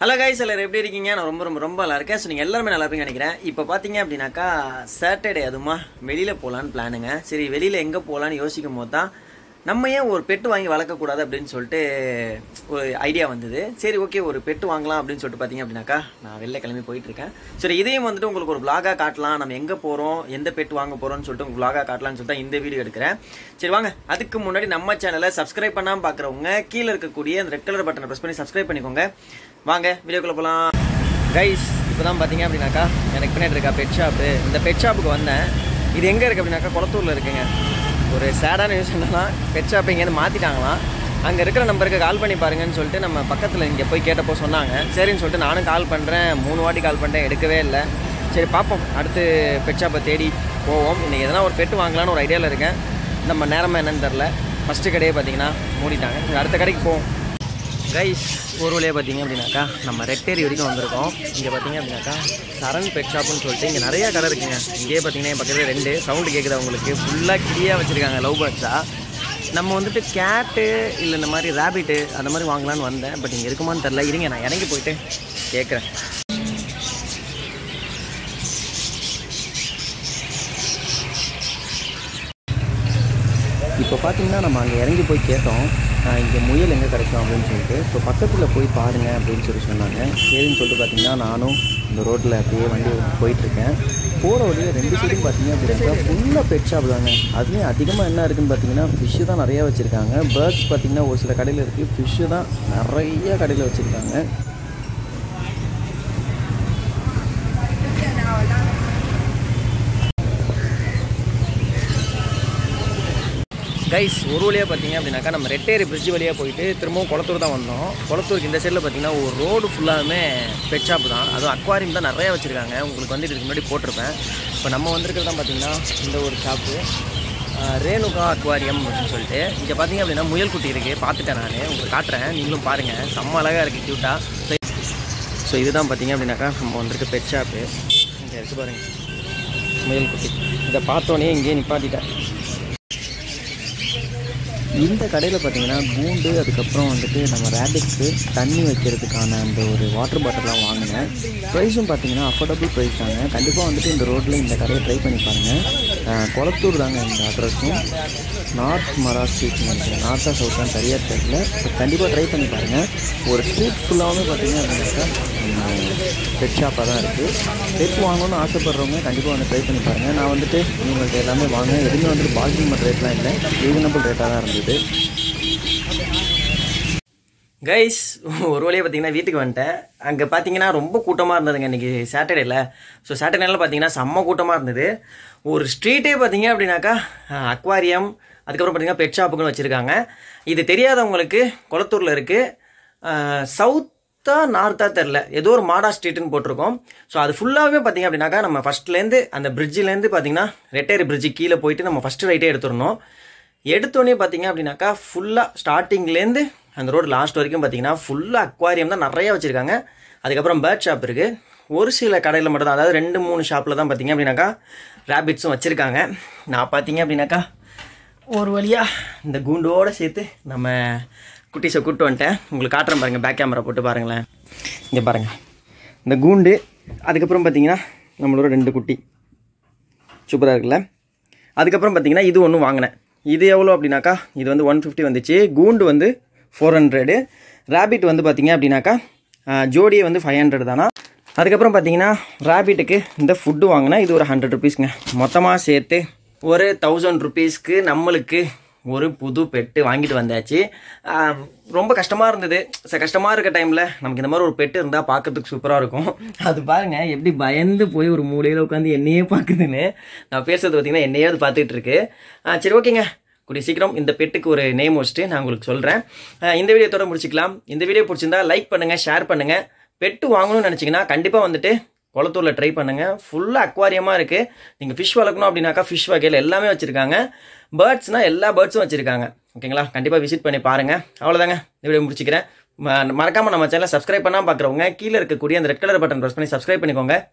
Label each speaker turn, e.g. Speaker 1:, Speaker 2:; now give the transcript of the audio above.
Speaker 1: Hello guys எல்லாரும் எப்படி இருக்கீங்க? நான் ரொம்ப ரொம்ப ரொம்ப நல்லா இருக்கேன். ஸோ நீங்கள் எல்லாருமே நல்லா இருப்பீங்கன்னு நினைக்கிறேன். இப்போ பார்த்தீங்க அப்படின்னாக்கா சாட்டர்டே அதுமா வெளியில் போகலான்னு பிளானுங்க சரி வெளியில் எங்கே போகலான்னு யோசிக்கும் போது தான் நம்ம ஏன் ஒரு பெட்டு வாங்கி வளர்க்கக்கூடாது அப்படின்னு சொல்லிட்டு ஒரு ஐடியா வந்தது. சரி ஓகே ஒரு பெட்டு வாங்கலாம் அப்படின்னு சொல்லிட்டு பார்த்தீங்க அப்படின்னாக்கா நான் வெளில கிளம்பி போயிட்டு இருக்கேன் சரி இதையும் வந்துட்டு உங்களுக்கு ஒரு விளாகாக காட்டலாம். நம்ம எங்கே போகிறோம் எந்த பெட்டு வாங்க போகிறோம்னு சொல்லிட்டு உங்களுக்கு விளாகாக காட்டலாம்னு சொல்லிட்டு இந்த வீடியோ எடுக்கிறேன். சரி வாங்க. அதுக்கு முன்னாடி நம்ம சேனலை சப்ஸ்கிரைப் பண்ணாமல் பார்க்குறவங்க கீழே இருக்கக்கூடிய அந்த ரெட் கலர் பட்டனை ப்ரெஸ் பண்ணி சப்ஸ்கிரைப் பண்ணிக்கோங்க. வாங்க வீடியோக்குள்ளே போகலாம் கைஸ் இப்போ தான் பார்த்தீங்க அப்படின்னாக்கா எனக்கு பின்னாடி இருக்கா பெட் ஷாப்பு இந்த பெட் ஷாப்புக்கு வந்தேன். இது எங்கே இருக்குது அப்படின்னாக்கா குளத்தூரில் இருக்குங்க. ஒரு சேடான நியூஸ் என்னன்னா பெட் இங்கேருந்து மாற்றிட்டாங்களாம் அங்கே இருக்கிற நம்பருக்கு கால் பண்ணி பாருங்கன்னு சொல்லிட்டு நம்ம பக்கத்தில் இங்கே போய் கேட்டப்போ சொன்னாங்க. சரின்னு சொல்லிட்டு நானும் கால் பண்ணுறேன் மூணு வாட்டி கால் பண்ணுறேன் எடுக்கவே இல்லை. சரி பார்ப்போம் அடுத்து பெட் ஷாப்பை தேடி போவோம். இன்றைக்கி எதனா ஒரு பெட்டு வாங்கலான்னு ஒரு ஐடியாவில் இருக்கேன். நம்ம நேரமாக என்னன்னு தெரில ஃபஸ்ட்டு கடையே பார்த்தீங்கன்னா மூடிட்டாங்க. அடுத்த கடைக்கு போவோம். கைஸ் ஒரு வழியாக பார்த்தீங்க அப்படின்னாக்கா நம்ம ரெட்டேரி வரைக்கும் வந்திருக்கோம். இங்கே பார்த்தீங்க அப்படின்னாக்கா சரண் பெட் ஷாப்னு சொல்லிட்டு இங்கே நிறையா கடை இருக்குங்க. இங்கேயே பார்த்தீங்கன்னா என் பக்கத்தில் ரெண்டு சவுண்டு கேட்குது அவங்களுக்கு ஃபுல்லாக கிளியாக வச்சுருக்காங்க லவ் பேர்ட்ஸாக நம்ம வந்துட்டு கேட்டு இல்லை இந்த மாதிரி ரேபிட்டு அந்த மாதிரி வாங்கலான்னு வந்தேன். பட் இங்கே இருக்குமான்னு தெரில இருங்க நான் இறங்கி போயிட்டு கேட்குறேன் இப்போ பார்த்தீங்கன்னா நம்ம அங்கே இறங்கி போய் கேட்டோம். இங்கே முயல் எங்கே கிடைக்கும் அப்படின்னு சொல்லிட்டு ஸோ பக்கத்தில் போய் பாருங்கள் அப்படின்னு சொல்லி சொன்னாங்க. சரின்னு சொல்லிட்டு பார்த்தீங்கன்னா நானும் இந்த ரோட்டில் அப்படியே வண்டி போயிட்டுருக்கேன். போகிற வழியே ரெண்டு சைடும் பார்த்தீங்க அப்படின்னாக்கா ஃபுல்லாக பெட் ஷாப் தாங்க. அதுலேயும் அதிகமாக என்ன இருக்குதுன்னு பார்த்தீங்கன்னா ஃபிஷ்ஷு தான் நிறையா வச்சுருக்காங்க. பேர்ட்ஸ் பார்த்தீங்கன்னா ஒரு சில கடையில் இருக்குது ஃபிஷ்ஷு தான் நிறைய கடையில் வச்சுருக்காங்க. கைஸ் ஒரு வழியாக பார்த்தீங்க அப்படின்னாக்கா நம்ம ரெட்டேரி பிரிட்ஜ் வழியாக போயிட்டு திரும்பவும் குளத்தூர் தான் வந்தோம். குளத்தூருக்கு இந்த சைடில் பார்த்தீங்கன்னா ஒரு ரோடு ஃபுல்லாகவே பெட் ஷாப் தான். அதுவும் அக்வாரியம் தான் நிறையா வச்சுருக்காங்க. உங்களுக்கு வந்து இதுக்கு முன்னாடி போட்டிருப்பேன். இப்போ நம்ம வந்திருக்கிறது தான் பார்த்தீங்கன்னா இந்த ஒரு ஷாப்பு ரேணுகா அக்வாரியம் அப்படின்னு சொல்லிட்டு. இங்கே பார்த்தீங்க அப்படின்னா முயல் குட்டி இருக்குது பார்த்துட்டேன் நான். உங்களுக்கு காட்டுறேன். நீங்களும் பாருங்கள் செம்ம அழகாக இருக்குது க்யூட்டாக ஸோ இதுதான் பார்த்தீங்க அப்படின்னாக்கா நம்ம வந்திருக்க பெட் ஷாப்பு இங்கே இருக்குது பாருங்கள் முயல் குட்டி. இதை பார்த்தோன்னே இங்கேயே நிப்பாட்டிட்டேன். இந்த கடையில் பார்த்தீங்கன்னா பூண்டு அதுக்கப்புறம் வந்துட்டு நம்ம ரேபிட்ஸு தண்ணி வைக்கிறதுக்கான அந்த ஒரு வாட்டர் பாட்டிலாம் வாங்கினேன் ப்ரைஸும் பார்த்தீங்கன்னா அஃபோர்டபுள் ப்ரைஸ் தாங்க. கண்டிப்பாக வந்துட்டு இந்த ரோட்டில் இந்த கடையை ட்ரை பண்ணி பாருங்கள் குளத்தூர் தாங்க இந்த அட்ரஸும் நார்த் மரா ஸ்ட்ரீட் நினைக்கிறேன். நார்த்தா சவுத்தான் சரியாக தெரியல. கண்டிப்பாக ட்ரை பண்ணி பாருங்கள் ஒரு ஸ்ட்ரீட் ஃபுல்லாகவே பார்த்தீங்க அப்படின்னாக்கா பெட் ஷாப்பாக தான் இருக்குது பெட் வாங்கணும்னு ஆசைப்பட்றவங்க கண்டிப்பாக வந்து ட்ரை பண்ணி பாருங்கள் நான் வந்துட்டு இவங்கள்ட்ட எல்லாமே வாங்குவேன். எதுவுமே வந்துட்டு பார்க்கிங் பண்ணுற ரேட்லாம் இல்லை. ரீசனபிள் ரேட்டாக தான் இருந்தது. கைஸ் ஒரு வழியாக பார்த்தீங்கன்னா வீட்டுக்கு வந்துட்டேன். அங்கே பார்த்தீங்கன்னா ரொம்ப கூட்டமாக இருந்ததுங்க இன்றைக்கி சாட்டர்டேல ஸோ சாட்டர்டேலாம் பார்த்தீங்கன்னா செம்ம கூட்டமாக இருந்தது. ஒரு ஸ்ட்ரீட்டே பார்த்தீங்க அப்படின்னாக்கா அக்வாரியம் அதுக்கப்புறம் பார்த்தீங்கன்னா பெட் ஷாப்புக்குன்னு வச்சுருக்காங்க. இது தெரியாதவங்களுக்கு குளத்தூரில் இருக்குது சவுத் நார்த்தா தெரில ஏதோ ஒரு மாடா ஸ்ட்ரீட்னு போட்டிருக்கோம். ஸோ அது ஃபுல்லாகவே பார்த்தீங்க அப்படின்னாக்கா நம்ம ஃபஸ்ட்லேருந்து அந்த பிரிட்ஜிலேருந்து பார்த்தீங்கன்னா ரெட்டேரி பிரிட்ஜு கீழே போயிட்டு நம்ம ஃபஸ்ட்டு ரைட்டே எடுத்துடணும். எடுத்தோடனே பார்த்தீங்க அப்படின்னாக்கா ஃபுல்லாக ஸ்டார்டிங்லேருந்து அந்த ரோடு லாஸ்ட் வரைக்கும் பார்த்தீங்கன்னா ஃபுல்லாக அக்வாரியம் தான் நிறையா வச்சுருக்காங்க. அதுக்கப்புறம் பேர்ட் ஷாப் இருக்குது ஒரு சில கடையில் மட்டும் தான் அதாவது ரெண்டு மூணு ஷாப்பில் தான் பார்த்தீங்க அப்படின்னாக்கா ரேபிட்ஸும் வச்சுருக்காங்க. நான் பார்த்தீங்க அப்படின்னாக்கா ஒரு வழியாக இந்த கூண்டோடு சேர்த்து நம்ம குட்டீஸை கூப்பிட்டு வந்துட்டேன். உங்களுக்கு காட்டுறேன் பாருங்கள் பேக் கேமரா போட்டு பாருங்களேன். இங்கே பாருங்கள் இந்த கூண்டு அதுக்கப்புறம் பார்த்தீங்கன்னா நம்மளோட ரெண்டு குட்டி. சூப்பராக இருக்குல்ல? அதுக்கப்புறம் பார்த்தீங்கன்னா இது ஒன்று வாங்கினேன். இது எவ்வளோ அப்படின்னாக்கா இது வந்து ஒன் ஃபிஃப்டி வந்துச்சு. கூண்டு வந்து ஃபோர் ஹண்ட்ரடு ரேபிட் வந்து பார்த்தீங்க அப்படின்னாக்கா ஜோடியே வந்து ஃபைவ் ஹண்ட்ரட் தானா? அதுக்கப்புறம் பார்த்தீங்கன்னா ரேபிட்டுக்கு இந்த ஃபுட்டு வாங்கினேன். இது ஒரு ஹண்ட்ரட் ருபீஸ்ங்க மொத்தமாக சேர்த்து ஒரு தௌசண்ட் ருபீஸ்க்கு நம்மளுக்கு ஒரு புது பெட்டு வாங்கிட்டு வந்தாச்சு. ரொம்ப கஷ்டமாக இருந்தது. ச கஷ்டமாக இருக்க டைமில் நமக்கு இந்த மாதிரி ஒரு பெட்டு இருந்தால் பார்க்கறதுக்கு சூப்பராக இருக்கும். அது பாருங்கள் எப்படி பயந்து போய் ஒரு மூலையில் உட்காந்து என்னையே பார்க்குதுன்னு நான் பேசுறது பார்த்தீங்கன்னா என்னையாவது பார்த்துட்டு இருக்கு. சரி ஓகேங்க. கூடிய சீக்கிரம் இந்த பெட்டுக்கு ஒரு நேம் வச்சுட்டு நான் உங்களுக்கு சொல்கிறேன் இந்த வீடியோ வீடியோத்தோட முடிச்சிக்கலாம். இந்த வீடியோ பிடிச்சிருந்தா லைக் பண்ணுங்கள் ஷேர் பண்ணுங்கள் பெட்டு வாங்கணும்னு நினச்சிங்கன்னா கண்டிப்பாக வந்துட்டு குளத்தூரில் ட்ரை பண்ணுங்கள் ஃபுல்லாக அக்வாரியமாக இருக்குது நீங்கள் ஃபிஷ் வளர்க்கணும் அப்படின்னாக்கா ஃபிஷ் வகையில் எல்லாமே வச்சுருக்காங்க. பேர்ட்ஸ்னால் எல்லா பேர்ட்ஸும் வச்சுருக்காங்க. ஓகேங்களா கண்டிப்பாக விசிட் பண்ணி பாருங்கள் அவ்வளோதாங்க இப்படி வீடியோ முடிச்சுக்கிறேன். ம- நம்ம சேனலை சப்ஸ்கிரைப் பண்ணால் பார்க்குறவங்க கீழே இருக்கக்கூடிய அந்த ரெட் கலர் பட்டன் ப்ரெஸ் பண்ணி சப்ஸ்கிரைப் பண்ணிக்கோங்க.